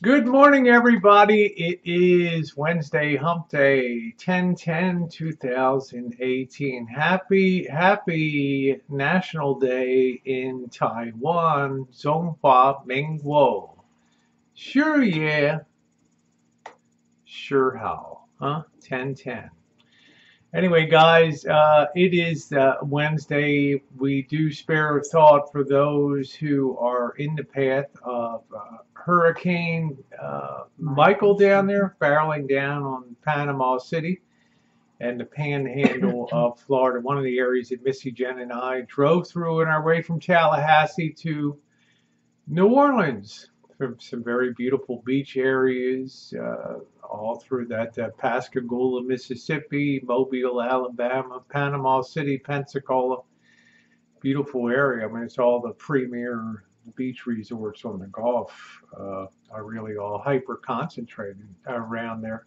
Good morning, everybody. It is Wednesday, Hump Day, 10 10 2018. Happy, happy National Day in Taiwan, Zonghua Mingguo. Sure, yeah. Sure, how? Huh? 1010. Anyway, guys, uh, it is uh, Wednesday. We do spare a thought for those who are in the path of uh, Hurricane uh, Michael down there, barreling down on Panama City and the panhandle of Florida, one of the areas that Missy Jen and I drove through on our way from Tallahassee to New Orleans. From some very beautiful beach areas, uh, all through that uh, Pascagoula, Mississippi, Mobile, Alabama, Panama City, Pensacola. Beautiful area. I mean, it's all the premier beach resorts on the Gulf uh, are really all hyper concentrated around there.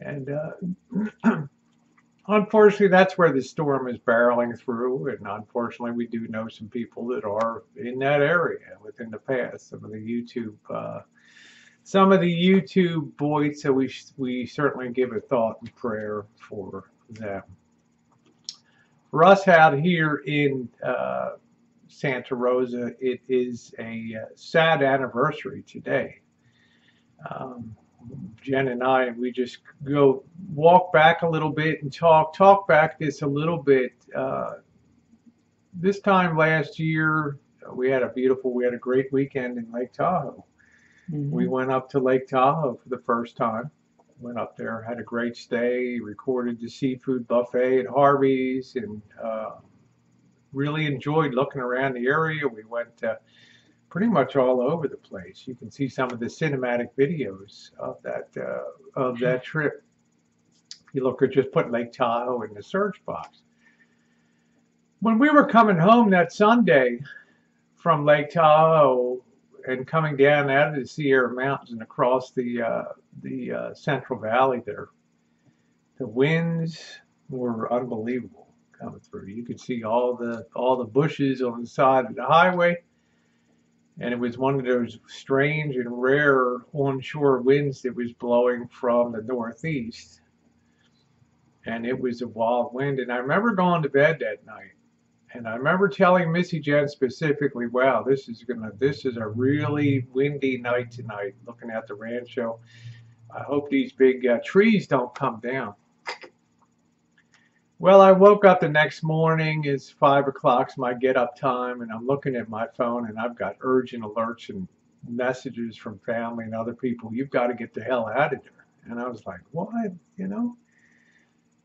And uh, unfortunately, that's where the storm is barreling through. And unfortunately, we do know some people that are in that area within the past. Some of the YouTube uh, some of the YouTube boys, so we, we certainly give a thought and prayer for them. For us out here in uh, Santa Rosa, it is a uh, sad anniversary today. Um, Jen and I, we just go walk back a little bit and talk, talk back this a little bit. Uh, this time last year, we had a beautiful, we had a great weekend in Lake Tahoe. Mm-hmm. We went up to Lake Tahoe for the first time. Went up there, had a great stay, recorded the seafood buffet at Harvey's, and uh, really enjoyed looking around the area. We went uh, pretty much all over the place. You can see some of the cinematic videos of that uh, of that trip. If you look at just put Lake Tahoe in the search box. When we were coming home that Sunday from Lake Tahoe, and coming down out of the Sierra Mountains and across the uh, the uh, Central Valley there, the winds were unbelievable coming through. You could see all the all the bushes on the side of the highway, and it was one of those strange and rare onshore winds that was blowing from the northeast, and it was a wild wind. And I remember going to bed that night and I remember telling Missy Jen specifically, wow, this is gonna this is a really windy night tonight looking at the rancho. I hope these big uh, trees don't come down. Well, I woke up the next morning. It's five o'clock, my get up time, and I'm looking at my phone, and I've got urgent alerts and messages from family and other people. You've got to get the hell out of there. And I was like, what? You know?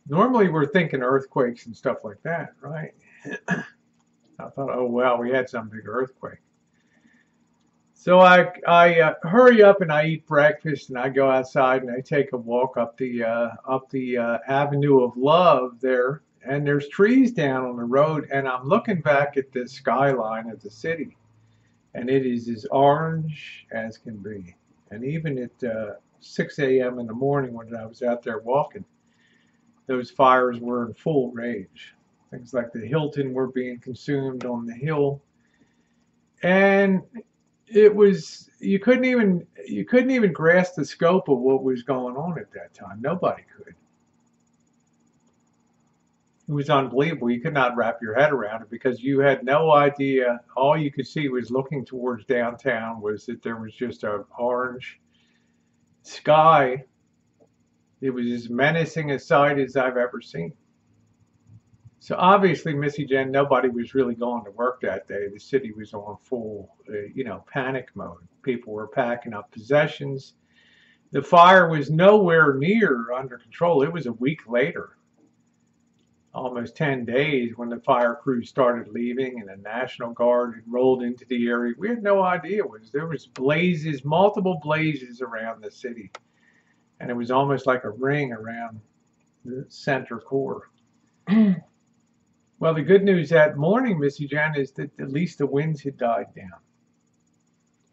Normally we're thinking earthquakes and stuff like that, right? I thought, oh well, we had some big earthquake. So I I uh, hurry up and I eat breakfast and I go outside and I take a walk up the uh, up the uh, Avenue of Love there and there's trees down on the road and I'm looking back at the skyline of the city and it is as orange as can be. And even at uh, 6 a.m. in the morning when I was out there walking, those fires were in full rage. Things like the Hilton were being consumed on the hill. And it was you couldn't even you couldn't even grasp the scope of what was going on at that time. Nobody could. It was unbelievable. You could not wrap your head around it because you had no idea. All you could see was looking towards downtown was that there was just an orange sky. It was as menacing a sight as I've ever seen. So obviously, Missy Jen, nobody was really going to work that day. The city was on full, uh, you know, panic mode. People were packing up possessions. The fire was nowhere near under control. It was a week later, almost 10 days, when the fire crews started leaving and the National Guard had rolled into the area. We had no idea. Was there was blazes, multiple blazes around the city, and it was almost like a ring around the center core. Well, the good news that morning, Missy Jan, is that at least the winds had died down.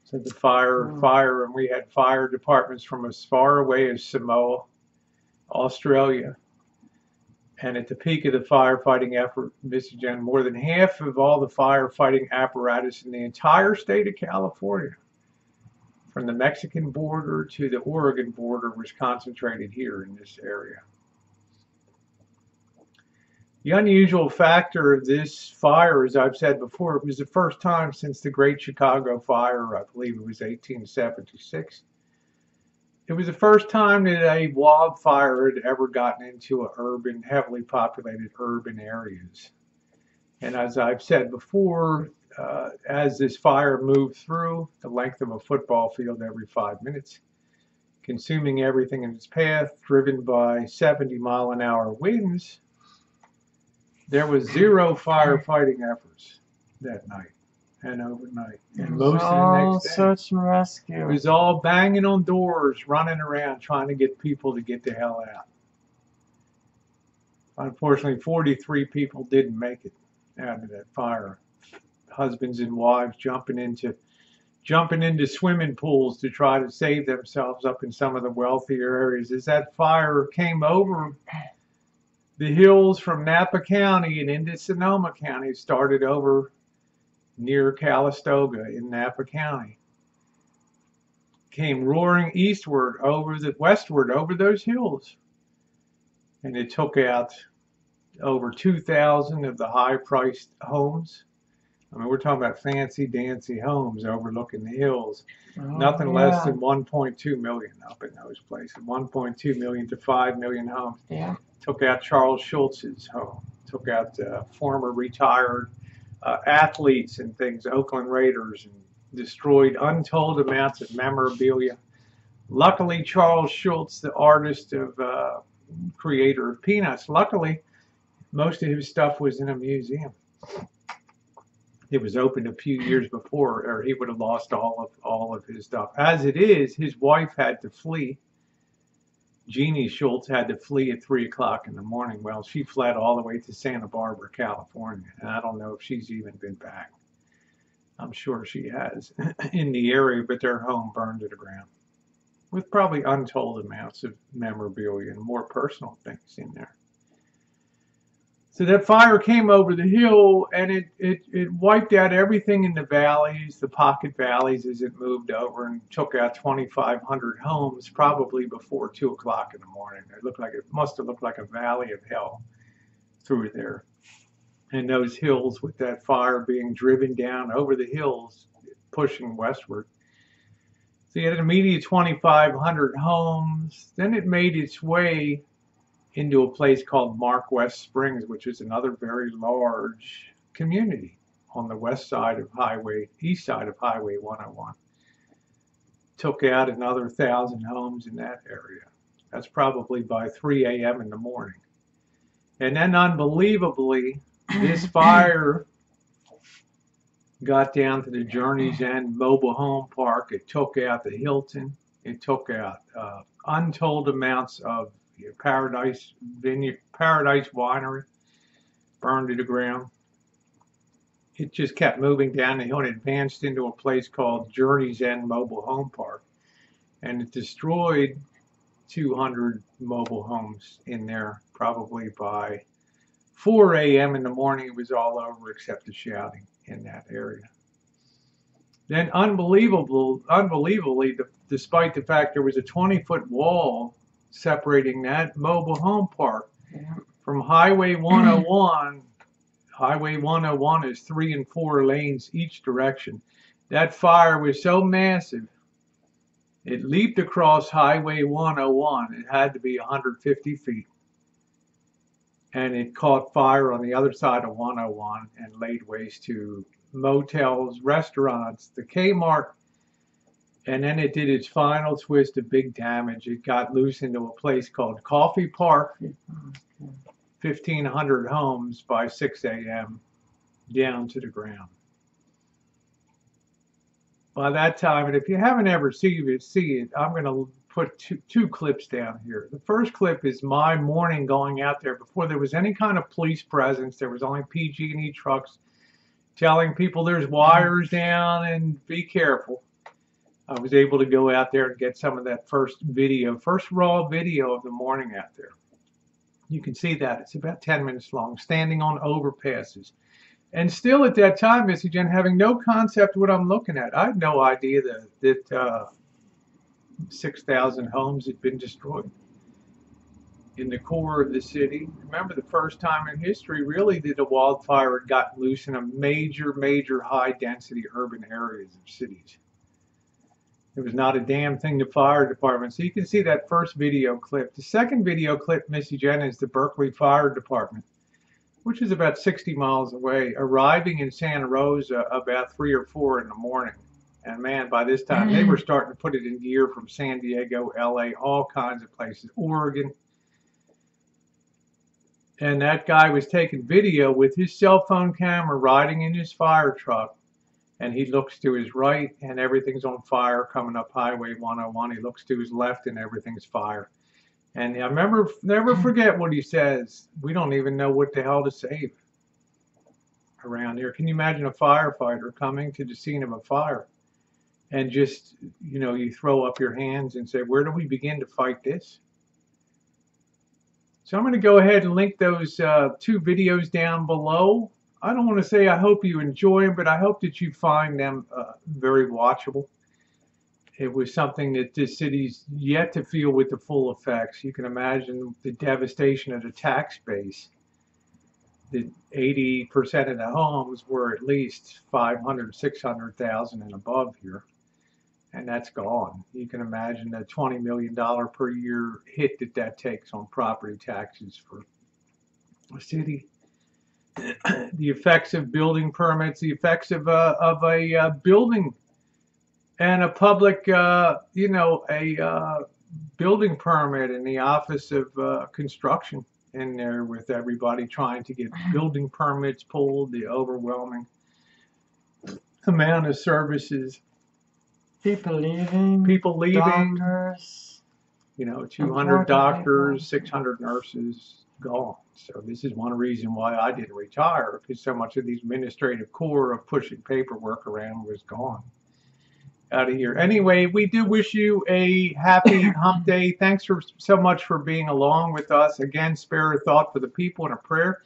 So the fire, oh. fire, and we had fire departments from as far away as Samoa, Australia. And at the peak of the firefighting effort, Missy Jan, more than half of all the firefighting apparatus in the entire state of California from the Mexican border to the Oregon border was concentrated here in this area. The unusual factor of this fire, as I've said before, it was the first time since the Great Chicago Fire, I believe it was 1876. It was the first time that a wildfire had ever gotten into a urban, heavily populated urban areas. And as I've said before, uh, as this fire moved through the length of a football field every five minutes, consuming everything in its path, driven by 70 mile an hour winds, there was zero firefighting efforts that night and overnight. And most of the next day. search and It rescue. was all banging on doors, running around trying to get people to get the hell out. Unfortunately, 43 people didn't make it out of that fire. Husbands and wives jumping into jumping into swimming pools to try to save themselves up in some of the wealthier areas. As that fire came over the hills from Napa County and into Sonoma County, started over near Calistoga in Napa County came roaring eastward over the westward over those hills and it took out over 2,000 of the high priced homes. I mean, we're talking about fancy dancy homes overlooking the hills. Oh, Nothing less than 1.2 million up in those places. 1.2 million to 5 million homes. Yeah. Took out Charles Schulz's home. Took out uh, former retired uh, athletes and things, Oakland Raiders, and destroyed untold amounts of memorabilia. Luckily, Charles Schulz, the artist of uh, creator of Peanuts, luckily, most of his stuff was in a museum. It was opened a few years before, or he would have lost all of all of his stuff. As it is, his wife had to flee. Jeannie Schulz had to flee at three o'clock in the morning. Well, she fled all the way to Santa Barbara, California, and I don't know if she's even been back. I'm sure she has in the area, but their home burned to the ground with probably untold amounts of memorabilia and more personal things in there. So that fire came over the hill and it, it, it wiped out everything in the valleys, the pocket valleys as it moved over and took out 2,500 homes probably before 2 o'clock in the morning. It looked like it must have looked like a valley of hell through there. And those hills with that fire being driven down over the hills, pushing westward. So you had an immediate 2,500 homes. Then it made its way into a place called Mark West Springs, which is another very large community on the west side of Highway, east side of Highway 101. Took out another thousand homes in that area. That's probably by 3 a.m. in the morning. And then, unbelievably, this fire got down to the Journey's End Mobile Home Park. It took out the Hilton. It took out uh, untold amounts of you know, Paradise Vineyard, Paradise Winery, burned to the ground. It just kept moving down the hill and advanced into a place called Journey's End Mobile Home Park, and it destroyed 200 mobile homes in there. Probably by 4 a.m. in the morning, it was all over except the shouting in that area. Then, unbelievable, unbelievably, despite the fact there was a 20-foot wall separating that mobile home park Yeah. from Highway 101. Highway 101 is three and four lanes each direction. That fire was so massive, it leaped across Highway 101. It had to be 150 feet. And it caught fire on the other side of 101 and laid waste to motels, restaurants, the Kmart and then it did its final twist of big damage. It got loose into a place called Coffey Park, 1,500 homes by 6 a.m. down to the ground. By that time, and if you haven't ever seen it, see it, I'm going to put two, two clips down here. The first clip is my morning going out there before there was any kind of police presence. There was only PG&E trucks telling people there's wires down and be careful. I was able to go out there and get some of that first video, first raw video of the morning out there. You can see that. It's about 10 minutes long, standing on overpasses. And still at that time, Missy Jen, having no concept what I'm looking at. I had no idea that, that uh, 6,000 homes had been destroyed in the core of the city. Remember the first time in history, really, that a wildfire had gotten loose in a major, major high density urban areas of cities. There was not a damn thing the fire department. So you can see that first video clip. The second video clip, Missy Jenna, is the Berkeley Fire Department, which is about 60 miles away, arriving in Santa Rosa about 3 or 4 in the morning. And man, by this time, they were mm. starting to put it in gear from San Diego, LA, all kinds of places, Oregon. And that guy was taking video with his cell phone camera riding in his fire truck and he looks to his right and everything's on fire coming up Highway 101. He looks to his left and everything's fire. And I remember, never forget what he says. We don't even know what the hell to save around here. Can you imagine a firefighter coming to the scene of a fire and just, you know, you throw up your hands and say, where do we begin to fight this? So I'm going to go ahead and link those uh, two videos down below. I don't want to say I hope you enjoy them, but I hope that you find them uh, very watchable. It was something that this city's yet to feel with the full effects. You can imagine the devastation of the tax base. The 80% of the homes were at least 500, 600,000 and above here. And that's gone. You can imagine the $20 million per year hit that that takes on property taxes for a city the effects of building permits, the effects of a, of a uh, building and a public, uh, you know, a uh, building permit in the Office of uh, Construction in there with everybody trying to get building permits pulled, the overwhelming amount of services. People leaving. People leaving. Doctors. You know, 200 doctors, 600 nurses gone. So this is one reason why I didn't retire because so much of the administrative core of pushing paperwork around was gone out of here. Anyway, we do wish you a happy hump day. Thanks for so much for being along with us. Again, spare a thought for the people and a prayer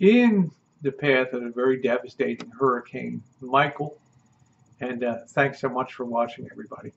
in the path of a very devastating hurricane, Michael. And uh, thanks so much for watching, everybody.